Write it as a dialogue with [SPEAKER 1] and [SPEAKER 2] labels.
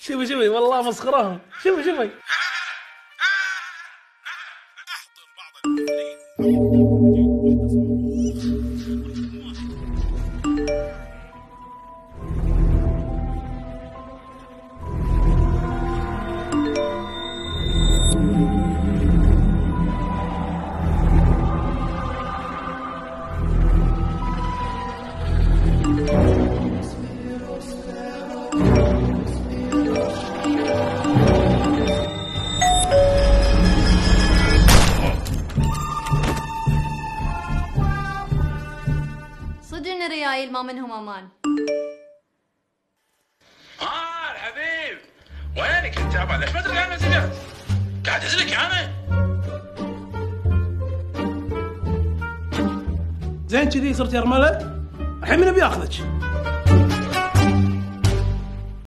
[SPEAKER 1] شوفي شوفي والله مسخرهم. شوفي شوفي.
[SPEAKER 2] صدق ان الريايل ما منهم أمان.
[SPEAKER 3] آه الحبيب. وينك أنت يابا ليش ما ترجع زين. قاعد ازلك أنا؟
[SPEAKER 1] زين كذي صرت يرمله الحين من بياخذك